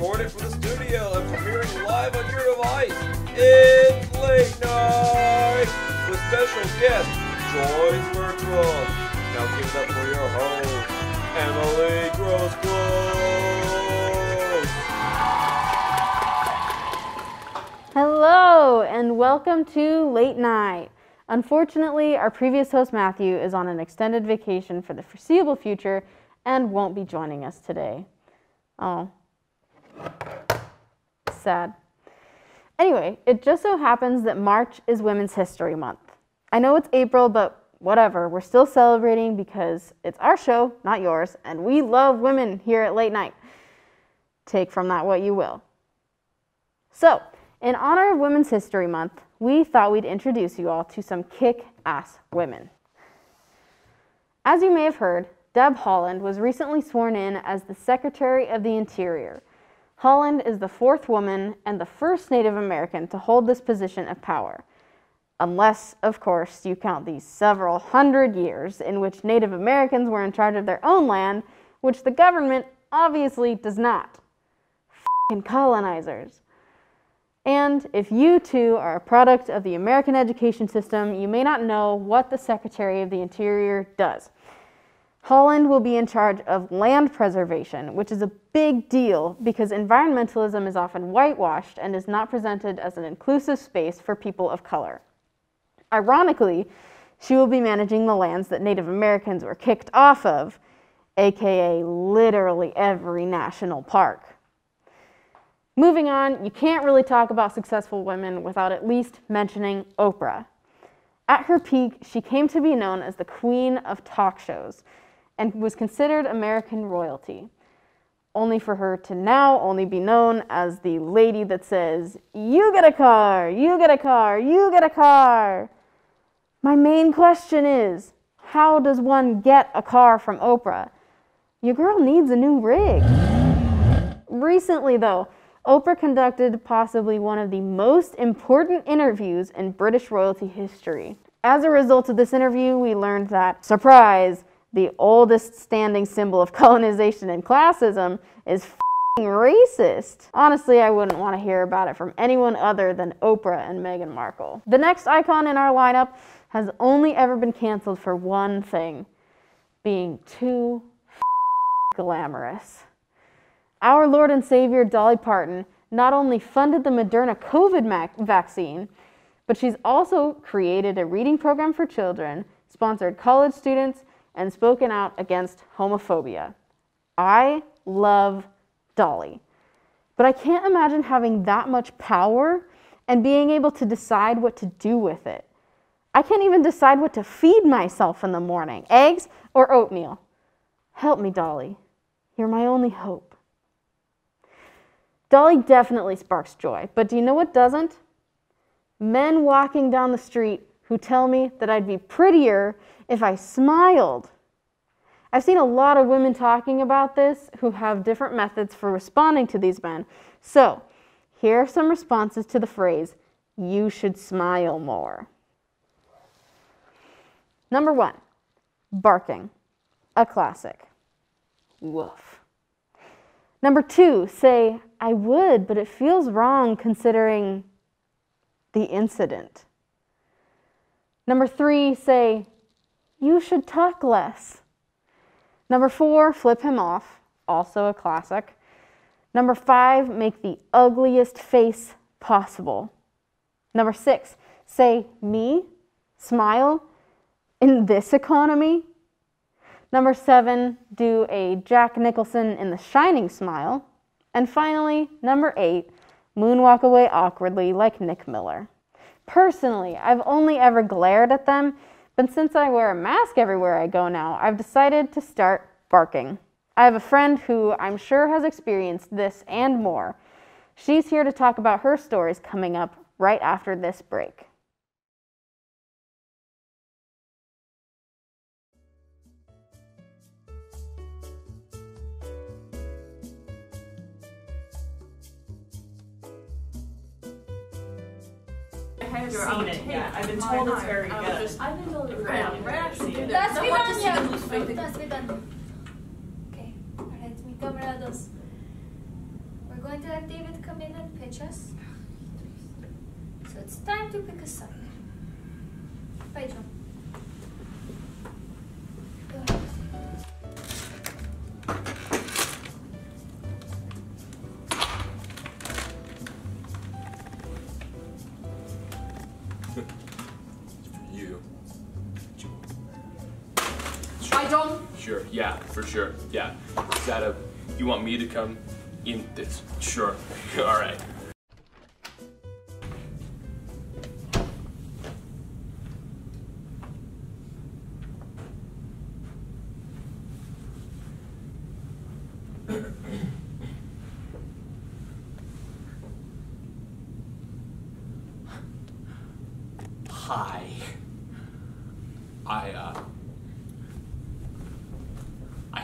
recorded from the studio and premiering live on your device. It's Late Knight with special guest Joyce Bertram. Now give it up for your host, Emily Groseclose. Hello, and welcome to Late Knight. Unfortunately, our previous host Matthew is on an extended vacation for the foreseeable future and won't be joining us today. Oh, sad. Anyway, it just so happens that March is Women's History Month. I know it's April, but whatever, we're still celebrating because it's our show, not yours, and we love women here at Late Knight. Take from that what you will. So, in honor of Women's History Month, we thought we'd introduce you all to some kick ass women. As you may have heard, Deb Haaland was recently sworn in as the Secretary of the Interior. Haaland is the fourth woman and the first Native American to hold this position of power. Unless, of course, you count the several hundred years in which Native Americans were in charge of their own land, which the government obviously does not. F***ing colonizers. And if you too are a product of the American education system, you may not know what the Secretary of the Interior does. Haaland will be in charge of land preservation, which is a big deal because environmentalism is often whitewashed and is not presented as an inclusive space for people of color. Ironically, she will be managing the lands that Native Americans were kicked off of, aka literally every national park. Moving on, you can't really talk about successful women without at least mentioning Oprah. At her peak, she came to be known as the queen of talk shows and was considered American royalty, only for her to now only be known as the lady that says, You get a car, you get a car, you get a car. My main question is, how does one get a car from Oprah? Your girl needs a new rig. Recently, though, Oprah conducted possibly one of the most important interviews in British royalty history. As a result of this interview, we learned that, surprise, the oldest standing symbol of colonization and classism is racist. Honestly, I wouldn't want to hear about it from anyone other than Oprah and Meghan Markle. The next icon in our lineup has only ever been canceled for one thing being too glamorous. Our Lord and Savior Dolly Parton not only funded the Moderna COVID vaccine, but she's also created a reading program for children, sponsored college students, and spoken out against homophobia. I love Dolly, but I can't imagine having that much power and being able to decide what to do with it. I can't even decide what to feed myself in the morning eggs or oatmeal. Help me, Dolly. You're my only hope. Dolly definitely sparks joy, but do you know what doesn't? Men walking down the street who tell me that I'd be prettier if I smiled. I've seen a lot of women talking about this who have different methods for responding to these men. So, here are some responses to the phrase, you should smile more. Number one, barking, a classic. Woof. Number two, say, I would, but it feels wrong considering the incident. Number three, say, you should talk less. Number four, flip him off, also a classic. Number five, make the ugliest face possible. Number six, say me, smile, in this economy. Number seven, do a Jack Nicholson in The Shining smile. And finally, number eight, moonwalk away awkwardly like Nick Miller. Personally, I've only ever glared at them, but since I wear a mask everywhere I go now, I've decided to start barking. I have a friend who I'm sure has experienced this and more. She's here to talk about her stories coming up right after this break. Haven't seen it yet. I've been told it's very good. I've been told it's Right, good. right, I've. That's I want to see Vidania. them lose faith in- That's Vidania. Okay, alright, mi camera dos. We're going to have David come in and pitch us. So it's time to pick a side. Bye, John. Yeah, for sure, yeah. Is that a, you want me to come in this? Sure, all right. Hi. I, uh,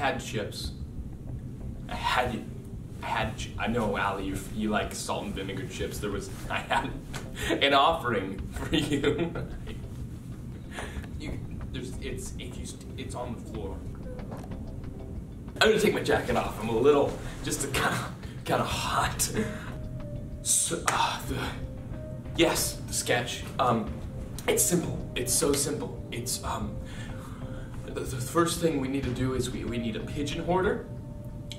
had chips. I had, I had. I know, Allie, you, you like salt and vinegar chips. There was, I had an offering for you. you there's, it's, it's on the floor. I'm gonna take my jacket off. I'm a little, just kind of, kind of hot. So, uh, the, yes, the sketch. Um, it's simple. It's so simple. It's um. The, the first thing we need to do is we, we need a pigeon hoarder.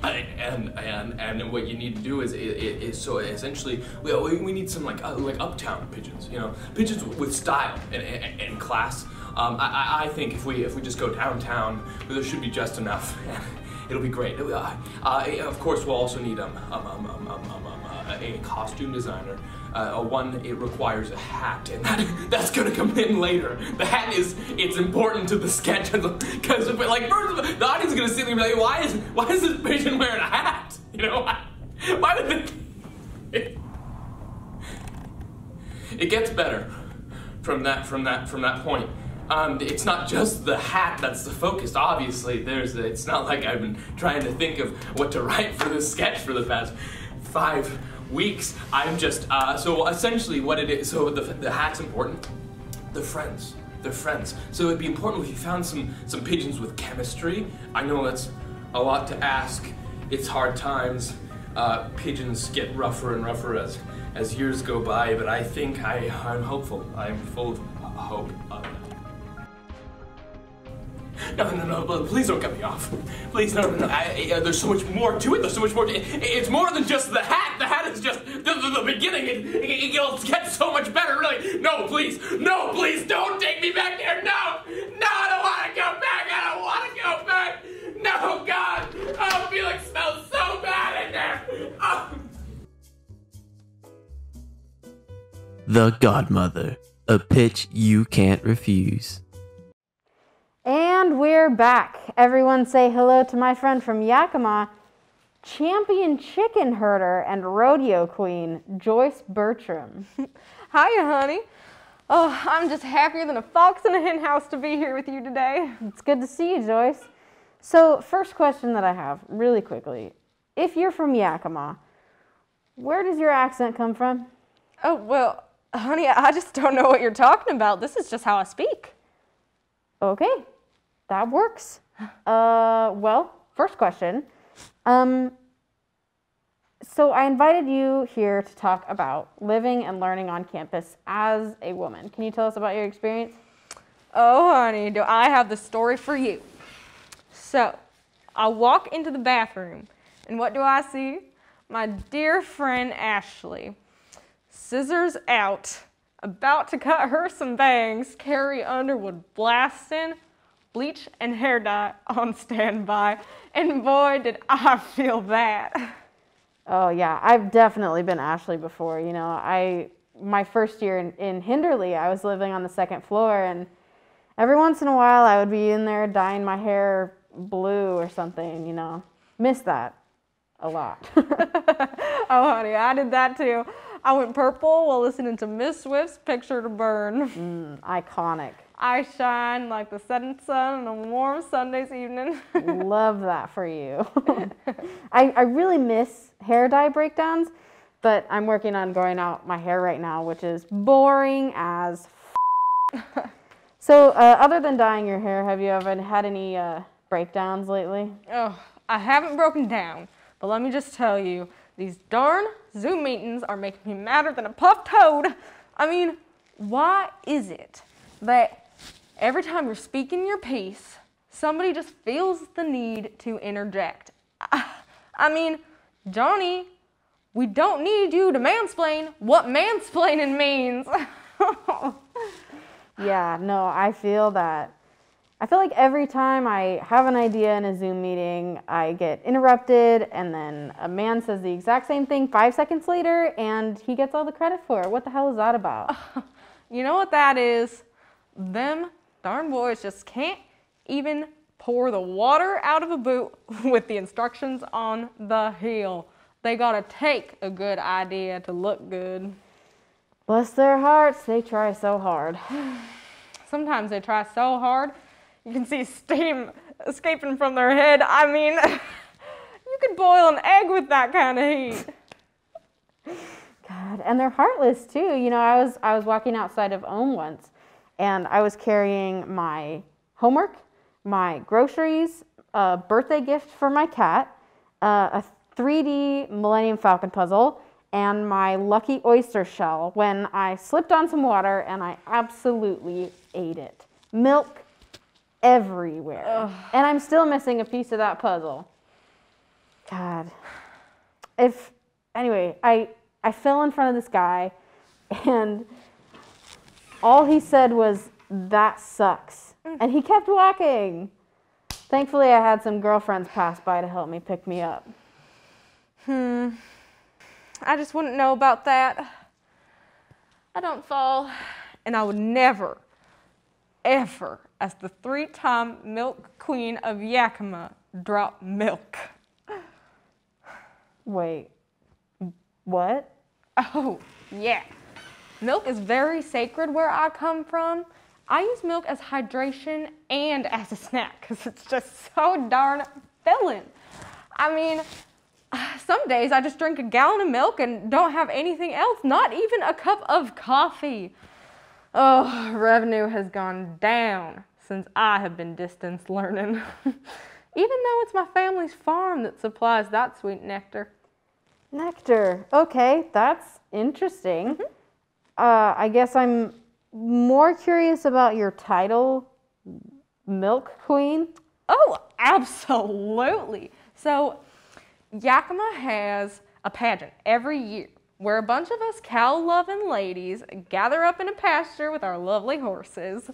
And and and what you need to do is is, is so essentially we, we need some like uh, like uptown pigeons, you know, pigeons with style and, and, and class. Um, I, I- think if we if we just go downtown, there should be just enough. It'll be great. Uh, uh, of course, we'll also need um, um, um, um, um, um, uh, a costume designer. Uh, a one, it requires a hat, and that, that's gonna come in later. The hat is it's important to the sketch because like first of all, the audience is gonna sit there and be like, why is why is this pigeon wearing a hat? You know why? Why did it? It gets better from that from that from that point. Um, it's not just the hat that's the focus. Obviously, there's. It's not like I've been trying to think of what to write for this sketch for the past five weeks. I'm just. Uh, so essentially, what it is. So the the hat's important. They're friends. They're friends. So it'd be important if you found some some pigeons with chemistry. I know that's a lot to ask. It's hard times. Uh, pigeons get rougher and rougher as as years go by. But I think I I'm hopeful. I'm full of hope. Uh, no, no, no, please don't cut me off. Please, no, no, no. I, I, there's so much more to it. There's so much more to it. It's more than just the hat. The hat is just the, the, the beginning. It, it, it'll get so much better, really. No, please. No, please, don't take me back there. No. No, I don't want to go back. I don't want to go back. No, God. Oh, Felix smells so bad in there. Oh. The Godmother, a pitch you can't refuse. And we're back. Everyone say hello to my friend from Yakima, champion chicken herder and rodeo queen, Joyce Bertram. Hiya, honey. Oh, I'm just happier than a fox in a hen house to be here with you today. It's good to see you, Joyce. So, first question that I have, really quickly. If you're from Yakima, where does your accent come from? Oh, well, honey, I just don't know what you're talking about. This is just how I speak. Okay, that works. Uh, well, first question. Um, so I invited you here to talk about living and learning on campus as a woman. Can you tell us about your experience? Oh, honey, do I have the story for you. So, I walk into the bathroom, and what do I see? My dear friend Ashley, scissors out, about to cut her some bangs, Carrie Underwood blasting, bleach and hair dye on standby, and boy, did I feel that. Oh yeah, I've definitely been Ashley before. You know, I my first year in, in Hinderlie, I was living on the second floor, and every once in a while, I would be in there dyeing my hair blue or something. You know, miss that a lot. Oh, honey, I did that too. I went purple while listening to Miss Swift's Picture to Burn. Mm, iconic. I shine like the setting sun on a warm Sunday's evening. Love that for you. I, I really miss hair dye breakdowns, but I'm working on growing out my hair right now, which is boring as. So, uh, other than dyeing your hair, have you ever had any uh, breakdowns lately? oh, I haven't broken down, but let me just tell you, These darn Zoom meetings are making me madder than a puffed toad. I mean, why is it that every time you're speaking your piece, somebody just feels the need to interject? I, mean, Johnny, we don't need you to mansplain what mansplaining means. Yeah, no, I feel that. I feel like every time I have an idea in a Zoom meeting, I get interrupted, and then a man says the exact same thing five seconds later, and he gets all the credit for it. What the hell is that about? you know what that is? Them darn boys just can't even pour the water out of a boot with the instructions on the heel. They gotta take a good idea to look good. Bless their hearts, they try so hard. Sometimes they try so hard, you can see steam escaping from their head. I mean, you could boil an egg with that kind of heat. God, and they're heartless too. You know, I was I was walking outside of Ohm once, and I was carrying my homework, my groceries, a birthday gift for my cat, uh, a 3D Millennium Falcon puzzle, and my lucky oyster shell. When I slipped on some water and I absolutely ate it. Milk everywhere, and I'm still missing a piece of that puzzle. God if anyway, I I fell in front of this guy and all he said was that sucks. And he kept walking. Thankfully I had some girlfriends pass by to help me pick me up. Hmm. I just wouldn't know about that. I don't fall, and I would never, ever, as the three time milk queen of Yakima, drop milk. Wait. What? Oh, yeah. Milk is very sacred where I come from. I use milk as hydration and as a snack because it's just so darn filling. I mean, some days I just drink a gallon of milk and don't have anything else, not even a cup of coffee. Oh, revenue has gone down since I have been distance learning. even though it's my family's farm that supplies that sweet nectar. Nectar. Okay, that's interesting. Mm-hmm. Uh, I guess I'm more curious about your title, Milk Queen. Oh, absolutely. So, Yakima has a pageant every year where a bunch of us cow loving ladies gather up in a pasture with our lovely horses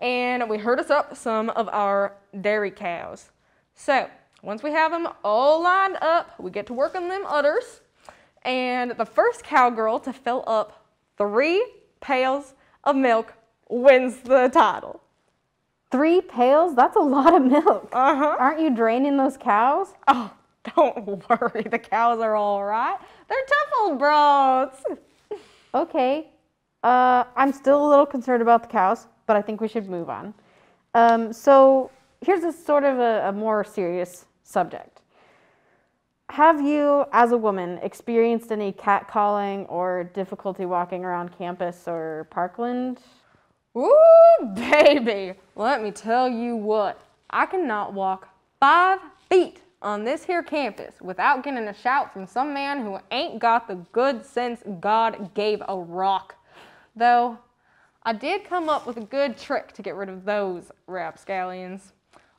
and we herd us up some of our dairy cows. So, once we have them all lined up, we get to work on them udders. And the first cowgirl to fill up three pails of milk wins the title. Three pails? That's a lot of milk. Uh huh. Aren't you draining those cows? Oh, don't worry, the cows are all right. They're tough old broads. Okay. Uh, I'm still a little concerned about the cows, but I think we should move on. Um, so here's a sort of a, a more serious subject. Have you, as a woman, experienced any catcalling or difficulty walking around campus or Parkland? Ooh, baby, let me tell you what. I cannot walk five feet on this here campus without getting a shout from some man who ain't got the good sense God gave a rock. Though, I did come up with a good trick to get rid of those rapscallions.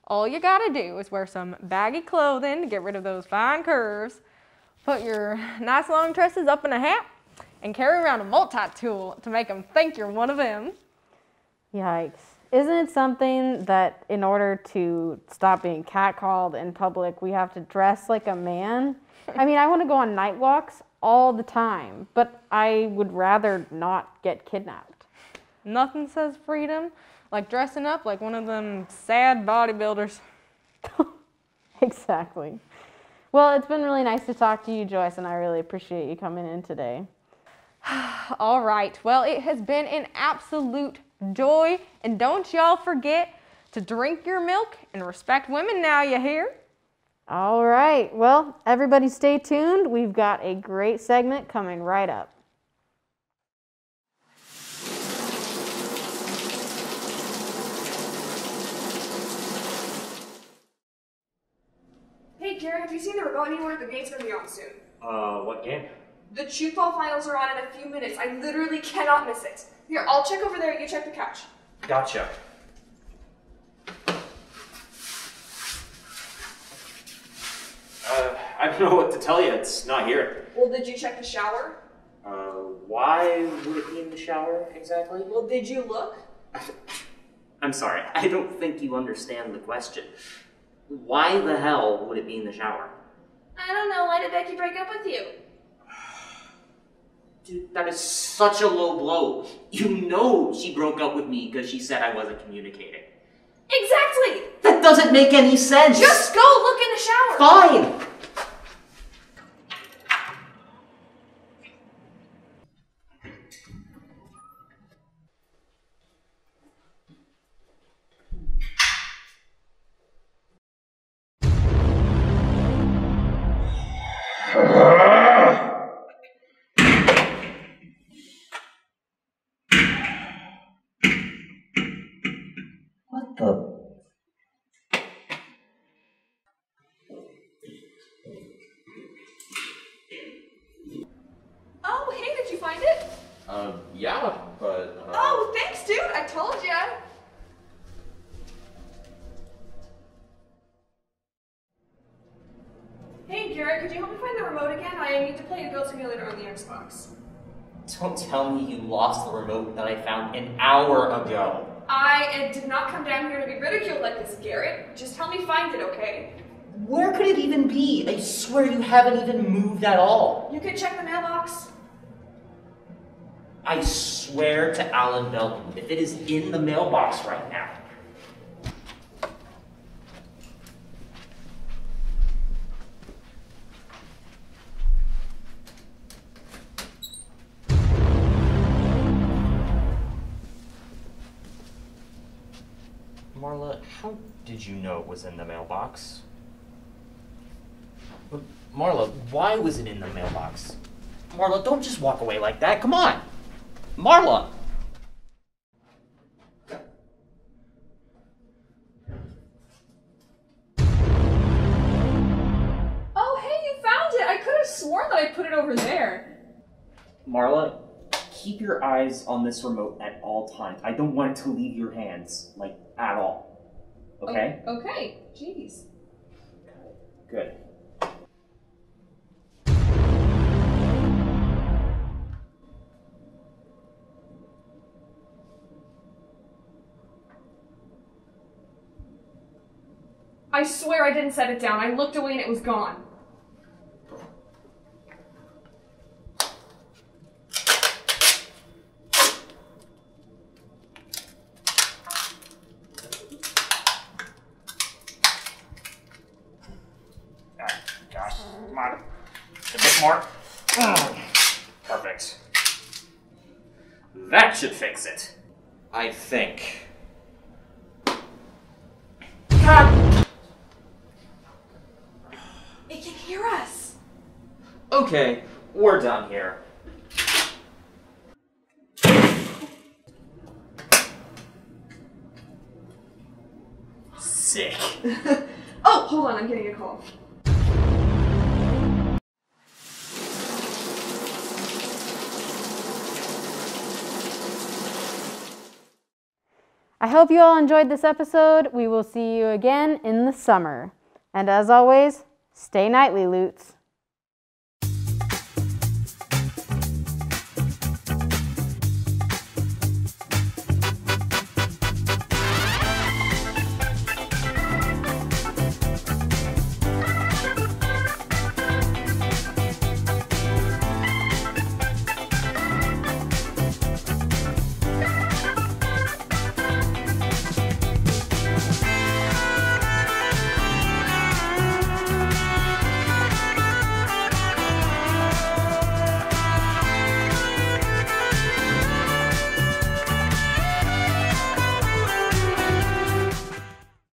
All you gotta do is wear some baggy clothing to get rid of those fine curves, put your nice long tresses up in a hat, and carry around a multi-tool to make them think you're one of them. Yikes. Isn't it something that in order to stop being catcalled in public, we have to dress like a man? I mean, I want to go on night walks all the time, but I would rather not get kidnapped. Nothing says freedom like dressing up like one of them sad bodybuilders. Exactly. Well, it's been really nice to talk to you, Joyce, and I really appreciate you coming in today. All right, well, it has been an absolute joy. And don't y'all forget to drink your milk and respect women now, you hear? All right. Well, everybody stay tuned. We've got a great segment coming right up. Hey, have you seen the remote anywhere? The game's gonna be on soon. Uh, what game? The Chew finals are on in a few minutes. I literally cannot miss it. Here, I'll check over there. You check the couch. Gotcha. Uh, I don't know what to tell you. It's not here. Well, did you check the shower? Uh, why would it be in the shower exactly? Well, did you look? I'm sorry. I don't think you understand the question. Why the hell would it be in the shower? I don't know. Why did Becky break up with you? Dude, that is such a low blow. You know she broke up with me because she said I wasn't communicating. Exactly! That doesn't make any sense. Just go look in the shower! fine. Uh -huh. Remote? I need to play a Goat Simulator on the Xbox. Don't tell me you lost the remote that I found an hour ago. I uh, did not come down here to be ridiculed like this, Garrett. Just help me find it, okay? Where could it even be? I swear you haven't even moved at all. You can check the mailbox. I swear to Allan Belton, if it is in the mailbox right now. Marla, how did you know it was in the mailbox? But Marla, why was it in the mailbox? Marla, don't just walk away like that. Come on. Marla! Oh, hey, you found it! I could have sworn that I put it over there. Marla, keep your eyes on this remote at all times. I don't want it to leave your hands, like, at all. Oh, okay? O- okay. Jeez. Good. I swear I didn't set it down. I looked away and it was gone. Ah, gosh, come on. A bit more. Mm, Perfect. That should fix it. I think. God! It can hear us. Okay, we're done here. Sick. Oh, hold on. I'm getting a call. I hope you all enjoyed this episode. We will see you again in the summer. And as always, stay nightly, Lutes.